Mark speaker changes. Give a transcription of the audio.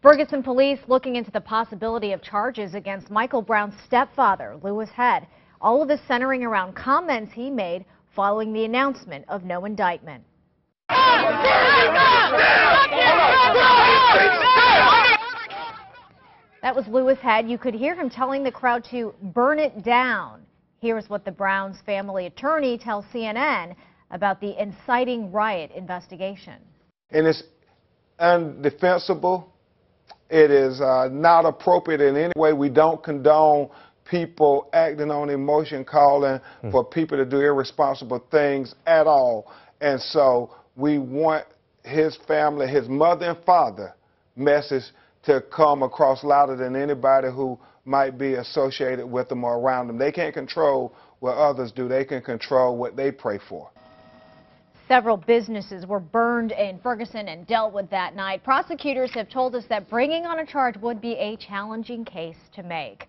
Speaker 1: Ferguson police looking into the possibility of charges against Michael Brown's stepfather, Louis Head. All of this centering around comments he made following the announcement of no indictment. That was Louis Head. You could hear him telling the crowd to burn it down. Here's what the Browns family attorney tells CNN about the inciting riot investigation.
Speaker 2: And it's undefensible. It is uh, not appropriate in any way. We don't condone people acting on emotion, calling hmm. for people to do irresponsible things at all. And so we want his family, his mother and father message to come across louder than anybody who might be associated with them or around them. They can't control what others do. They can control what they pray for.
Speaker 1: Several businesses were burned in Ferguson and dealt with that night. Prosecutors have told us that bringing on a charge would be a challenging case to make.